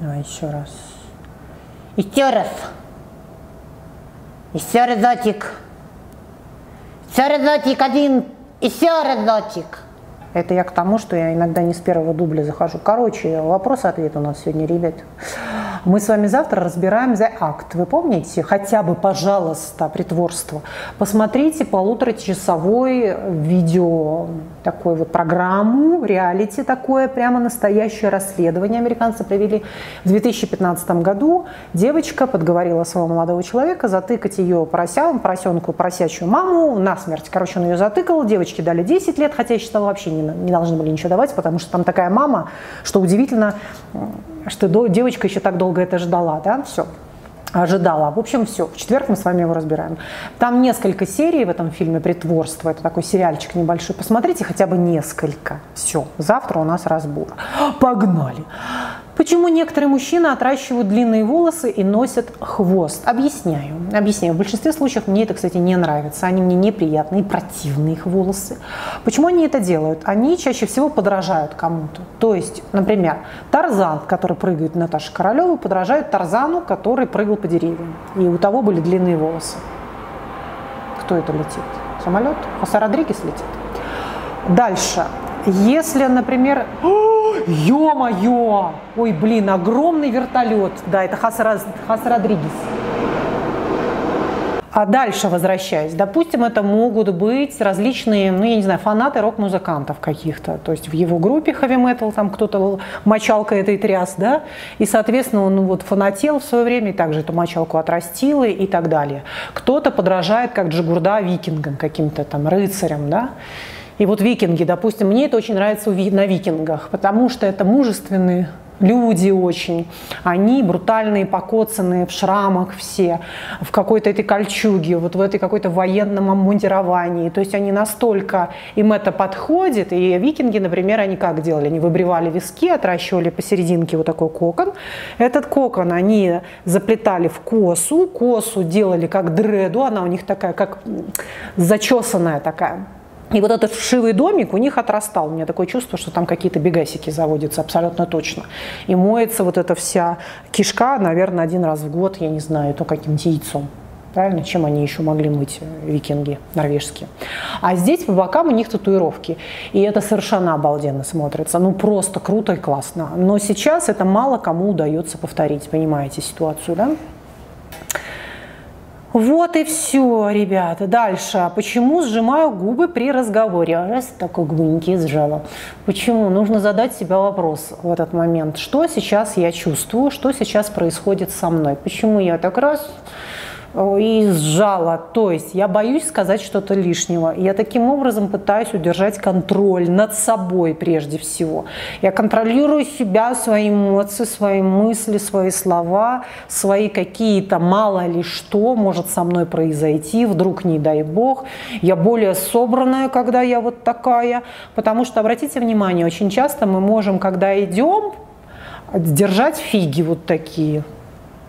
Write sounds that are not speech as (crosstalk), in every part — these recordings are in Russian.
Давай еще раз. Еще раз. Еще разочек. Еще разочек один. Еще разочек. Это я к тому, что я иногда не с первого дубля захожу. Короче, вопрос-ответ у нас сегодня, ребят. Мы с вами завтра разбираем The Act. Вы помните? Хотя бы, пожалуйста, притворство. Посмотрите полуторачасовой видео, такой вот программу, реалити такое, прямо настоящее расследование американцы провели в 2015 году. Девочка подговорила своего молодого человека затыкать ее поросям, поросенку, поросячью маму насмерть. Короче, он ее затыкал, девочке дали 10 лет, хотя я считала вообще не, не должны были ничего давать, потому что там такая мама, что удивительно, что девочка еще так долго это ждала, да, все, ожидала. В общем, все. В четверг мы с вами его разбираем. Там несколько серий в этом фильме «Притворство». Это такой сериальчик небольшой. Посмотрите хотя бы несколько. Все. Завтра у нас разбор. Погнали. Почему некоторые мужчины отращивают длинные волосы и носят хвост? Объясняю. Объясняю. В большинстве случаев мне это, кстати, не нравится. Они мне неприятные, противные их волосы. Почему они это делают? Они чаще всего подражают кому-то. То есть, например, Тарзан, который прыгает Наташа Королева, подражает Тарзану, который прыгал по деревьям. И у того были длинные волосы. Кто это летит? Самолет? Хаса Родригес летит. Дальше. Если, например, ё-моё, ой, блин, огромный вертолет, да, это Хас, Хас Родригес. А дальше возвращаясь, допустим, это могут быть различные, ну, я не знаю, фанаты рок-музыкантов каких-то. То есть в его группе heavy metal там кто-то мочалка этой тряс, да, и, соответственно, он ну, вот фанател в свое время, и также эту мочалку отрастил и так далее. Кто-то подражает, как Джигурда, викингам, каким-то там рыцарям, да, и вот викинги, допустим, мне это очень нравится на викингах, потому что это мужественные люди очень. Они брутальные, покоцанные, в шрамах все, в какой-то этой кольчуге, вот в этой какой-то военном обмундировании. То есть они настолько, им это подходит. И викинги, например, они как делали? Они выбривали виски, отращивали посерединке вот такой кокон. Этот кокон они заплетали в косу, косу делали как дреду, она у них такая, как зачесанная такая и вот этот вшивый домик у них отрастал. У меня такое чувство, что там какие-то бегасики заводятся абсолютно точно. И моется вот эта вся кишка, наверное, один раз в год, я не знаю, то каким-нибудь яйцом. Правильно? Чем они еще могли мыть, викинги норвежские. А здесь по бокам у них татуировки. И это совершенно обалденно смотрится. Ну, просто круто и классно. Но сейчас это мало кому удается повторить. Понимаете ситуацию, да? Вот и все, ребята. Дальше. Почему сжимаю губы при разговоре? Раз такой губненький сжала. Почему? Нужно задать себе вопрос в этот момент. Что сейчас я чувствую? Что сейчас происходит со мной? Почему я так раз и сжала. То есть я боюсь сказать что-то лишнего. Я таким образом пытаюсь удержать контроль над собой прежде всего. Я контролирую себя, свои эмоции, свои мысли, свои слова, свои какие-то мало ли что может со мной произойти, вдруг не дай бог. Я более собранная, когда я вот такая. Потому что, обратите внимание, очень часто мы можем, когда идем, держать фиги вот такие –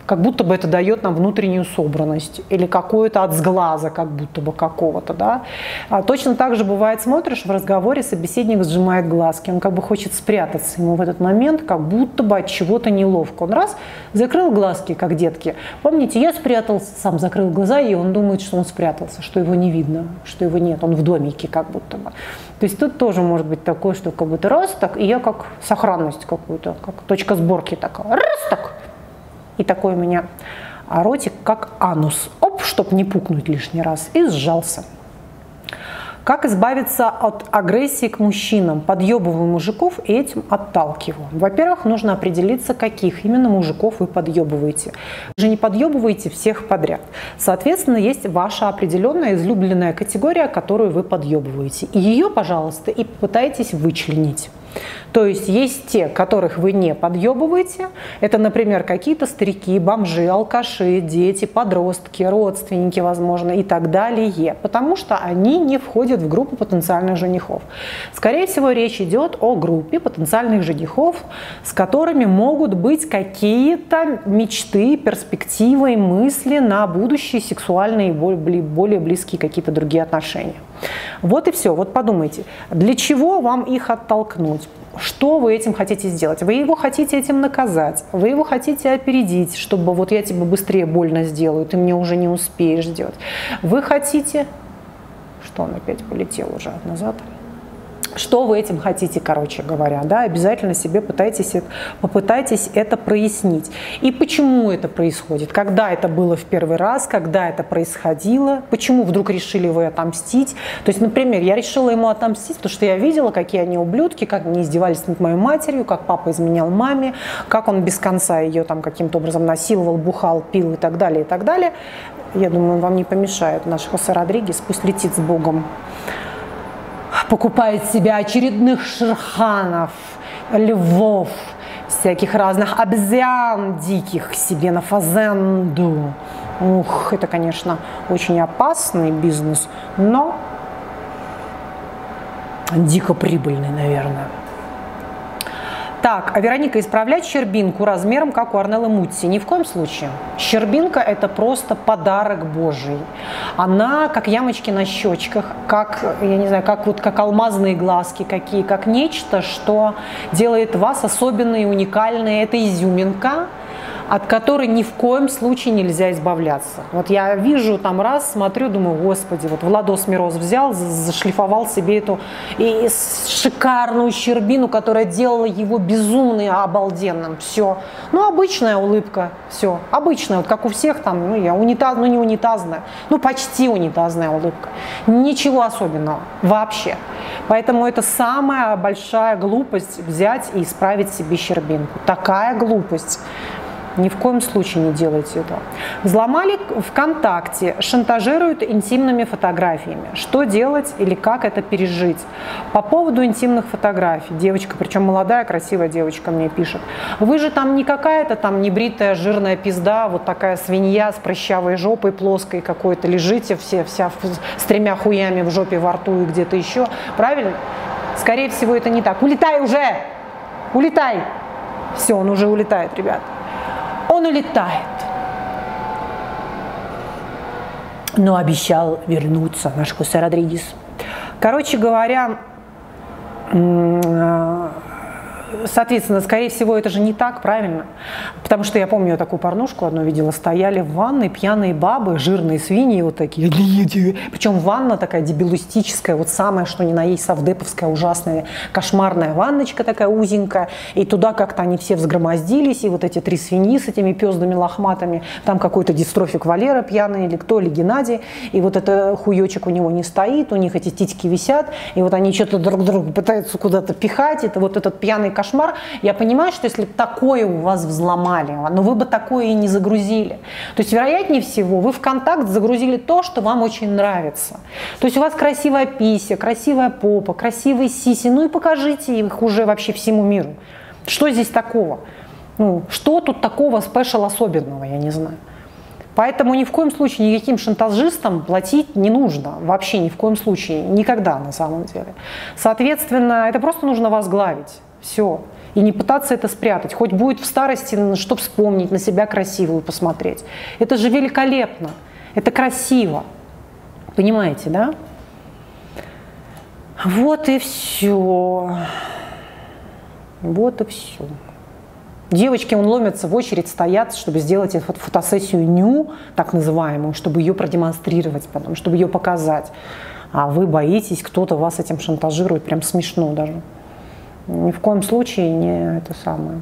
как будто бы это дает нам внутреннюю собранность или какую-то от сглаза, как будто бы какого-то, да. А точно так же бывает, смотришь в разговоре, собеседник сжимает глазки, он как бы хочет спрятаться ему в этот момент, как будто бы от чего-то неловко. Он раз закрыл глазки, как детки. Помните, я спрятался, сам закрыл глаза, и он думает, что он спрятался, что его не видно, что его нет, он в домике как будто бы. То есть тут тоже может быть такое, что как будто раз так, и я как сохранность какую-то, как точка сборки такая, раз так, и такой у меня ротик, как анус. Оп, чтобы не пукнуть лишний раз. И сжался. Как избавиться от агрессии к мужчинам? Подъебываю мужиков и этим отталкиваю. Во-первых, нужно определиться, каких именно мужиков вы подъебываете. Вы же не подъебываете всех подряд. Соответственно, есть ваша определенная излюбленная категория, которую вы подъебываете. И ее, пожалуйста, и попытайтесь вычленить. То есть есть те, которых вы не подъебываете. Это, например, какие-то старики, бомжи, алкаши, дети, подростки, родственники, возможно, и так далее. Потому что они не входят в группу потенциальных женихов. Скорее всего, речь идет о группе потенциальных женихов, с которыми могут быть какие-то мечты, перспективы мысли на будущие сексуальные и более близкие какие-то другие отношения. Вот и все. Вот подумайте, для чего вам их оттолкнуть? Что вы этим хотите сделать? Вы его хотите этим наказать, вы его хотите опередить, чтобы вот я тебе быстрее больно сделаю, ты мне уже не успеешь сделать. Вы хотите... Что он опять полетел уже назад? Что вы этим хотите, короче говоря, да, обязательно себе пытайтесь, попытайтесь это прояснить. И почему это происходит, когда это было в первый раз, когда это происходило, почему вдруг решили вы отомстить. То есть, например, я решила ему отомстить, потому что я видела, какие они ублюдки, как они издевались над моей матерью, как папа изменял маме, как он без конца ее там каким-то образом насиловал, бухал, пил и так далее, и так далее. Я думаю, вам не помешает наш Хосе Родригес, пусть летит с Богом покупает себе очередных шерханов, львов, всяких разных обезьян диких себе на фазенду. Ух, это, конечно, очень опасный бизнес, но дико прибыльный, наверное. Так, а Вероника, исправлять щербинку размером, как у Арнеллы Мутси? Ни в коем случае. Щербинка – это просто подарок Божий. Она, как ямочки на щечках, как, я не знаю, как, вот, как алмазные глазки какие, как нечто, что делает вас особенной уникальной. Это изюминка, от которой ни в коем случае нельзя избавляться. Вот я вижу там раз, смотрю, думаю, господи, вот Владос Мороз взял, зашлифовал себе эту и шикарную щербину, которая делала его безумным, обалденным. Все. Ну, обычная улыбка, все. Обычная, вот как у всех там, ну, я унитаз, ну, не унитазная, ну, почти унитазная улыбка. Ничего особенного вообще. Поэтому это самая большая глупость взять и исправить себе щербинку. Такая глупость. Ни в коем случае не делайте этого. Взломали ВКонтакте, шантажируют интимными фотографиями. Что делать или как это пережить? По поводу интимных фотографий. Девочка, причем молодая, красивая девочка мне пишет. Вы же там не какая-то там небритая, жирная пизда, вот такая свинья с прыщавой жопой плоской какой-то, лежите все, вся с тремя хуями в жопе, во рту и где-то еще. Правильно? Скорее всего, это не так. Улетай уже! Улетай! Все, он уже улетает, ребят он улетает. Но обещал вернуться, наш Хосе Родригес. Короче говоря, соответственно, скорее всего, это же не так, правильно? Потому что я помню, я такую порнушку одну видела, стояли в ванной пьяные бабы, жирные свиньи вот такие, причем ванна такая дебилистическая, вот самая, что ни на есть, совдеповская, ужасная, кошмарная ванночка такая узенькая, и туда как-то они все взгромоздились, и вот эти три свиньи с этими пездами лохматами, там какой-то дистрофик Валера пьяный или кто, или Геннадий, и вот это хуечек у него не стоит, у них эти титьки висят, и вот они что-то друг друга пытаются куда-то пихать, это вот этот пьяный кошмар. Я понимаю, что если такое у вас взломали, но вы бы такое и не загрузили. То есть, вероятнее всего, вы в контакт загрузили то, что вам очень нравится. То есть у вас красивая пися, красивая попа, красивые сиси, ну и покажите их уже вообще всему миру. Что здесь такого? Ну, что тут такого спешл особенного, я не знаю. Поэтому ни в коем случае никаким шантажистам платить не нужно. Вообще ни в коем случае. Никогда на самом деле. Соответственно, это просто нужно возглавить. Все. И не пытаться это спрятать. Хоть будет в старости, что вспомнить, на себя красивую посмотреть. Это же великолепно. Это красиво. Понимаете, да? Вот и все. Вот и все. Девочки, он ломятся в очередь, стоят, чтобы сделать эту фотосессию ню, так называемую, чтобы ее продемонстрировать потом, чтобы ее показать. А вы боитесь, кто-то вас этим шантажирует, прям смешно даже. Ни в коем случае не это самое.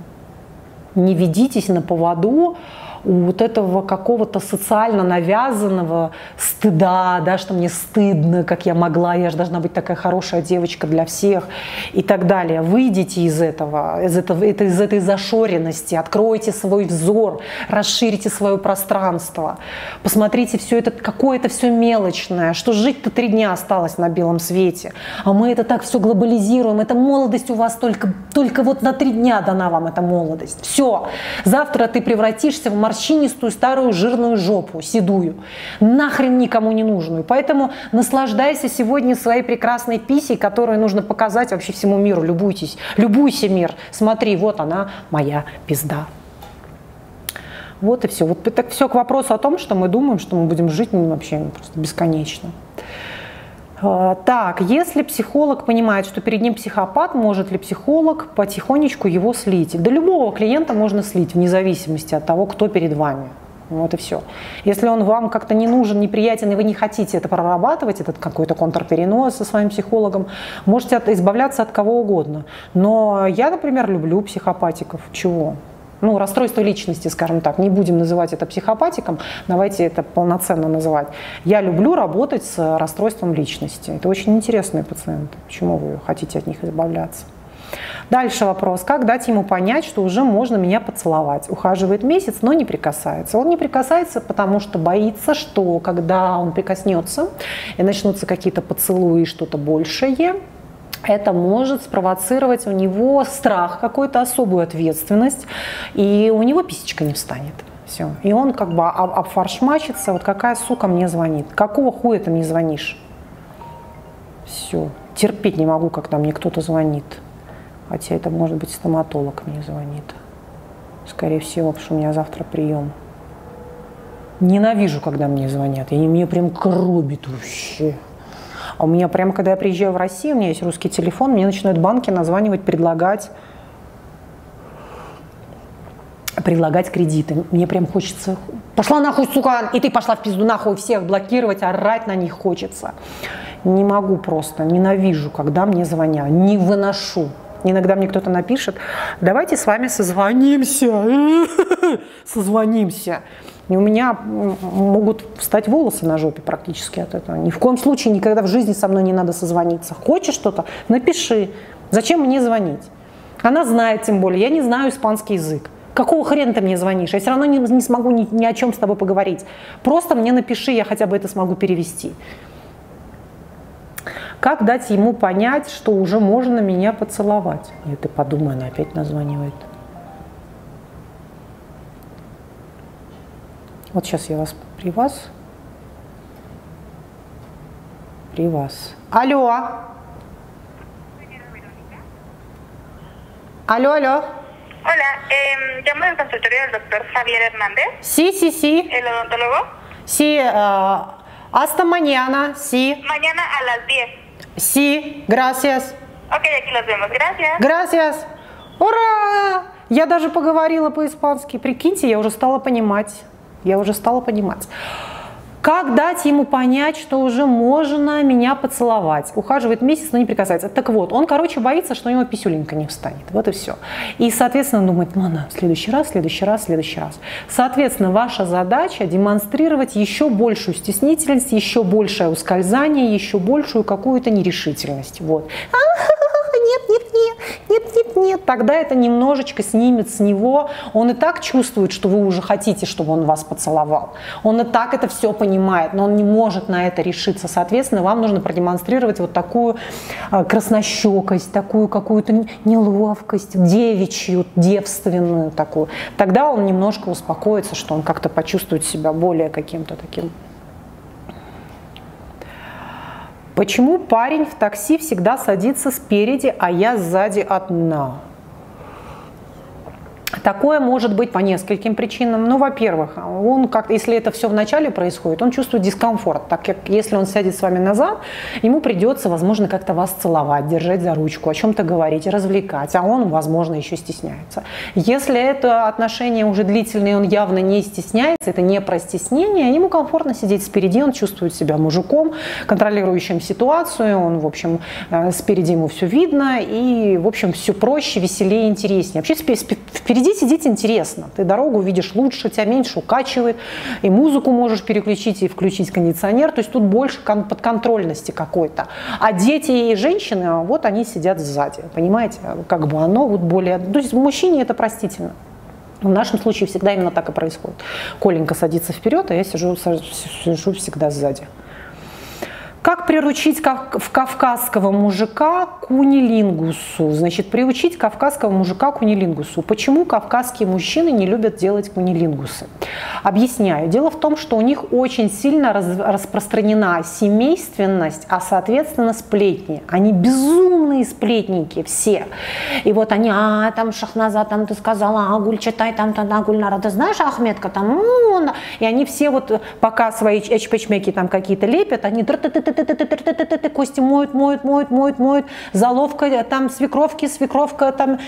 Не ведитесь на поводу у вот этого какого-то социально навязанного стыда, да, что мне стыдно, как я могла, я же должна быть такая хорошая девочка для всех и так далее. Выйдите из этого, из, этого, из этой зашоренности, откройте свой взор, расширите свое пространство, посмотрите все это, какое это все мелочное, что жить-то три дня осталось на белом свете, а мы это так все глобализируем, эта молодость у вас только, только вот на три дня дана вам эта молодость. Все, завтра ты превратишься в морщинистую старую жирную жопу, седую, нахрен никому не нужную. Поэтому наслаждайся сегодня своей прекрасной писей, которую нужно показать вообще всему миру. Любуйтесь, любуйся мир. Смотри, вот она, моя пизда. Вот и все. Вот это все к вопросу о том, что мы думаем, что мы будем жить ну, вообще просто бесконечно. А, так, если психолог понимает, что перед ним психопат, может ли психолог потихонечку его слить? Да любого клиента можно слить, вне зависимости от того, кто перед вами. Вот и все. Если он вам как-то не нужен, неприятен, и вы не хотите это прорабатывать, этот какой-то контрперенос со своим психологом, можете от, избавляться от кого угодно. Но я, например, люблю психопатиков. Чего? Ну, расстройство личности, скажем так, не будем называть это психопатиком, давайте это полноценно называть. Я люблю работать с расстройством личности. Это очень интересные пациенты. Почему вы хотите от них избавляться? Дальше вопрос. Как дать ему понять, что уже можно меня поцеловать? Ухаживает месяц, но не прикасается. Он не прикасается, потому что боится, что когда он прикоснется и начнутся какие-то поцелуи и что-то большее, это может спровоцировать у него страх, какую-то особую ответственность, и у него писечка не встанет. Все. И он как бы об, обфаршмачится, вот какая сука мне звонит, какого хуя ты мне звонишь? Все. Терпеть не могу, когда мне кто-то звонит. Хотя это может быть стоматолог мне звонит. Скорее всего, потому что у меня завтра прием. Ненавижу, когда мне звонят. И мне прям коробит вообще. А у меня прямо, когда я приезжаю в Россию, у меня есть русский телефон, мне начинают банки названивать, предлагать предлагать кредиты. Мне прям хочется, пошла нахуй, сука, и ты пошла в пизду нахуй, всех блокировать, орать на них хочется. Не могу просто, ненавижу, когда мне звонят, не выношу. Иногда мне кто-то напишет, давайте с вами созвонимся, (laughs) созвонимся. И у меня могут встать волосы на жопе практически от этого. Ни в коем случае никогда в жизни со мной не надо созвониться. Хочешь что-то? Напиши. Зачем мне звонить? Она знает тем более. Я не знаю испанский язык. Какого хрена ты мне звонишь? Я все равно не, не смогу ни, ни о чем с тобой поговорить. Просто мне напиши, я хотя бы это смогу перевести. Как дать ему понять, что уже можно меня поцеловать? И ты подумай, она опять названивает. Вот сейчас я вас при вас. При вас. Алло. Aló, aló. Hola, eh, llamo del consultorio del doctor Javier Hernández. Sí, sí, sí. ¿El odontólogo? Sí, uh, hasta mañana, sí. Mañana a las 10. Sí, gracias. Ok, aquí los vemos. Gracias. Gracias. Ура! Я даже поговорила по-испански. Прикиньте, я уже стала понимать. Я уже стала понимать. Как дать ему понять, что уже можно меня поцеловать? Ухаживает месяц, но не прикасается. Так вот, он, короче, боится, что у него писюленька не встанет. Вот и все. И, соответственно, думает, ну, на, в следующий раз, в следующий раз, в следующий раз. Соответственно, ваша задача демонстрировать еще большую стеснительность, еще большее ускользание, еще большую какую-то нерешительность. Вот нет, нет, нет, нет, нет, нет. Тогда это немножечко снимет с него. Он и так чувствует, что вы уже хотите, чтобы он вас поцеловал. Он и так это все понимает, но он не может на это решиться. Соответственно, вам нужно продемонстрировать вот такую а, краснощекость, такую какую-то неловкость, девичью, девственную такую. Тогда он немножко успокоится, что он как-то почувствует себя более каким-то таким Почему парень в такси всегда садится спереди, а я сзади одна? Такое может быть по нескольким причинам. Ну, во-первых, он как, если это все в начале происходит, он чувствует дискомфорт, так как если он сядет с вами назад, ему придется, возможно, как-то вас целовать, держать за ручку, о чем-то говорить, развлекать, а он, возможно, еще стесняется. Если это отношение уже длительное, он явно не стесняется, это не про стеснение, ему комфортно сидеть спереди, он чувствует себя мужиком, контролирующим ситуацию, он, в общем, э, спереди ему все видно, и, в общем, все проще, веселее, интереснее. Вообще, Впереди сидеть интересно. Ты дорогу видишь лучше, тебя меньше укачивает, и музыку можешь переключить и включить кондиционер. То есть тут больше подконтрольности какой-то. А дети и женщины, вот они сидят сзади. Понимаете? Как бы оно вот более... То есть мужчине это простительно. В нашем случае всегда именно так и происходит. Коленька садится вперед, а я сижу, сижу всегда сзади. Как приручить в кавказского мужика к унилингусу? Значит, приучить кавказского мужика к унилингусу. Почему кавказские мужчины не любят делать кунилингусы? Объясняю. Дело в том, что у них очень сильно раз, распространена семейственность, а соответственно сплетни. Они безумные сплетники все. И вот они, а, там Шахназа, там ты сказала, а, Гуль, читай, там, там, да, Гульнара, ты знаешь Ахметка, там, ну, и они все вот, пока свои эчпечмеки там какие-то лепят, они кости моют, моют, моют, моют, моют, заловка, там свекровки, свекровка, там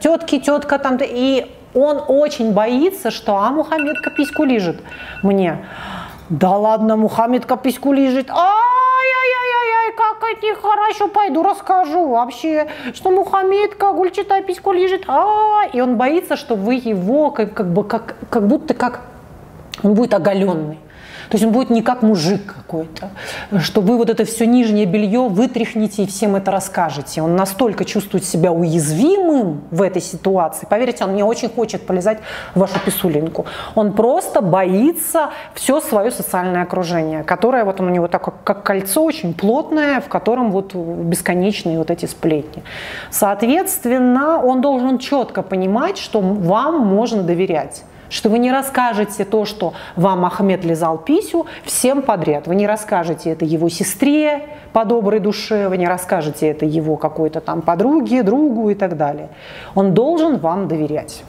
тетки, тетка, там, и он очень боится, что а Мухаммедка письку лежит мне. Да ладно, Мухаммедка письку лежит. Ай-яй-яй-яй, как это хорошо, пойду расскажу вообще, что Мухаммедка гульчатая письку лежит. А, и он боится, что вы его как, как бы как, как будто как он будет оголенный. То есть он будет не как мужик какой-то, что вы вот это все нижнее белье вытряхнете и всем это расскажете. Он настолько чувствует себя уязвимым в этой ситуации. Поверьте, он не очень хочет полезать в вашу писулинку. Он просто боится все свое социальное окружение, которое вот у него так как кольцо очень плотное, в котором вот бесконечные вот эти сплетни. Соответственно, он должен четко понимать, что вам можно доверять что вы не расскажете то, что вам Ахмед лизал писю всем подряд. Вы не расскажете это его сестре по доброй душе, вы не расскажете это его какой-то там подруге, другу и так далее. Он должен вам доверять.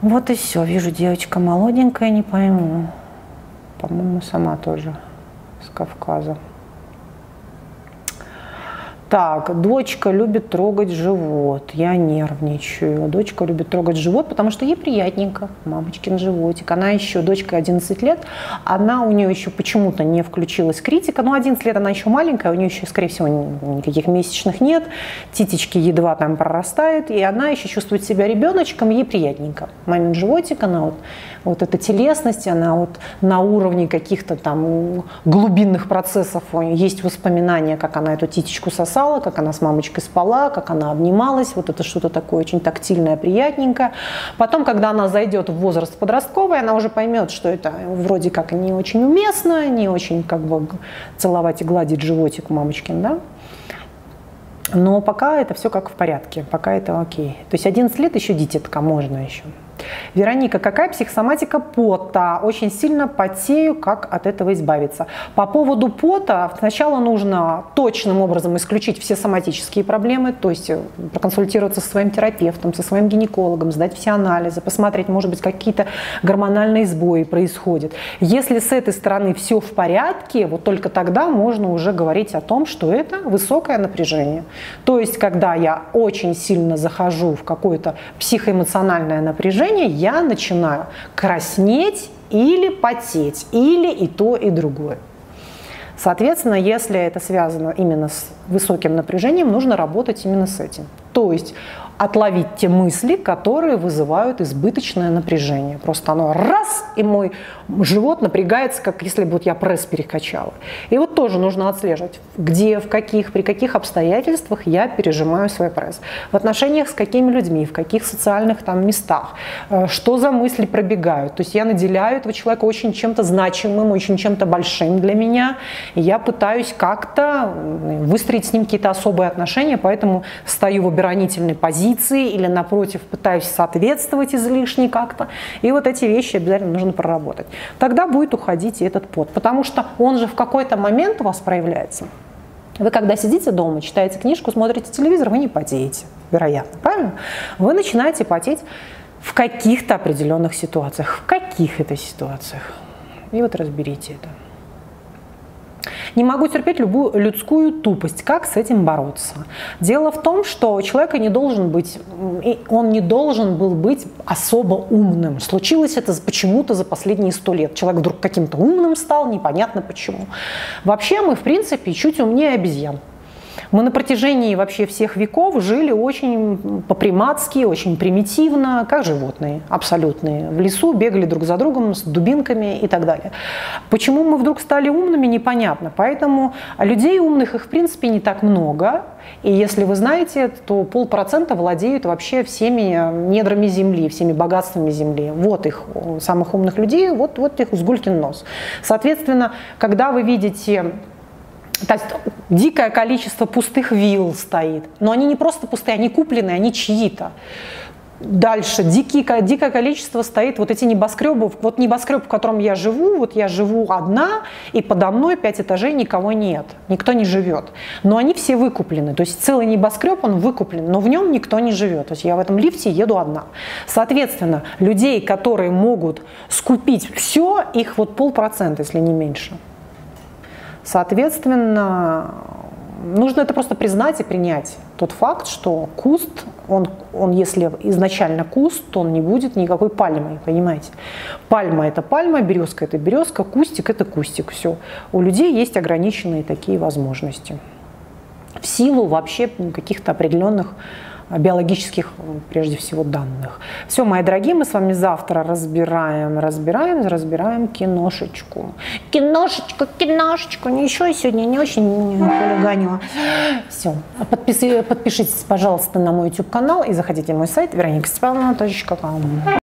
Вот и все. Вижу, девочка молоденькая, не пойму. По-моему, сама тоже с Кавказа. Так, дочка любит трогать живот. Я нервничаю. Дочка любит трогать живот, потому что ей приятненько. Мамочкин животик. Она еще, дочка 11 лет, она у нее еще почему-то не включилась критика. Ну, 11 лет она еще маленькая, у нее еще, скорее всего, никаких месячных нет. Титечки едва там прорастают, и она еще чувствует себя ребеночком, ей приятненько. Мамин животик, она вот вот эта телесность, она вот на уровне каких-то там глубинных процессов, есть воспоминания, как она эту титечку сосала, как она с мамочкой спала, как она обнималась, вот это что-то такое очень тактильное, приятненькое. Потом, когда она зайдет в возраст подростковый, она уже поймет, что это вроде как не очень уместно, не очень как бы целовать и гладить животик мамочкин, да, но пока это все как в порядке, пока это окей. То есть 11 лет еще дитятка, можно еще. Вероника, какая психосоматика пота? Очень сильно потею, как от этого избавиться? По поводу пота сначала нужно точным образом исключить все соматические проблемы, то есть э, проконсультироваться со своим терапевтом, со своим гинекологом, сдать все анализы, посмотреть, может быть, какие-то гормональные сбои происходят. Если с этой стороны все в порядке, вот только тогда можно уже говорить о том, что это высокое напряжение. То есть, когда я очень сильно захожу в какое-то психоэмоциональное напряжение, движения я начинаю краснеть или потеть, или и то, и другое. Соответственно, если это связано именно с высоким напряжением, нужно работать именно с этим. То есть отловить те мысли, которые вызывают избыточное напряжение. Просто оно раз, и мой живот напрягается, как если бы вот я пресс перекачала. И вот тоже нужно отслеживать, где, в каких, при каких обстоятельствах я пережимаю свой пресс. В отношениях с какими людьми, в каких социальных там местах, э, что за мысли пробегают. То есть я наделяю этого человека очень чем-то значимым, очень чем-то большим для меня. И я пытаюсь как-то выстроить с ним какие-то особые отношения, поэтому стою в оборонительной позиции, позиции или, напротив, пытаюсь соответствовать излишне как-то. И вот эти вещи обязательно нужно проработать. Тогда будет уходить и этот пот, потому что он же в какой-то момент у вас проявляется. Вы когда сидите дома, читаете книжку, смотрите телевизор, вы не потеете, вероятно, правильно? Вы начинаете потеть в каких-то определенных ситуациях. В каких это ситуациях? И вот разберите это. Не могу терпеть любую людскую тупость. Как с этим бороться? Дело в том, что человека не должен быть, он не должен был быть особо умным. Случилось это почему-то за последние сто лет. Человек вдруг каким-то умным стал, непонятно почему. Вообще мы, в принципе, чуть умнее обезьян. Мы на протяжении вообще всех веков жили очень по-приматски, очень примитивно, как животные, абсолютные. В лесу бегали друг за другом с дубинками и так далее. Почему мы вдруг стали умными, непонятно. Поэтому людей умных их в принципе не так много. И если вы знаете, то полпроцента владеют вообще всеми недрами Земли, всеми богатствами Земли. Вот их, самых умных людей, вот, вот их сгулькин нос. Соответственно, когда вы видите то есть дикое количество пустых вилл стоит. Но они не просто пустые, они купленные, они чьи-то. Дальше дикие, дикое количество стоит вот эти небоскребы. Вот небоскреб, в котором я живу, вот я живу одна, и подо мной пять этажей никого нет, никто не живет. Но они все выкуплены. То есть целый небоскреб, он выкуплен, но в нем никто не живет. То есть я в этом лифте еду одна. Соответственно, людей, которые могут скупить все, их вот полпроцента, если не меньше. Соответственно, нужно это просто признать и принять тот факт, что куст, он, он если изначально куст, то он не будет никакой пальмой, понимаете? Пальма – это пальма, березка – это березка, кустик – это кустик, все. У людей есть ограниченные такие возможности. В силу вообще каких-то определенных биологических, прежде всего, данных. Все, мои дорогие, мы с вами завтра разбираем, разбираем, разбираем киношечку. Киношечку, киношечку. Я сегодня не очень хулиганила. Все. Подпис... Подпишитесь, пожалуйста, на мой YouTube-канал и заходите на мой сайт вероникастепановна.ком.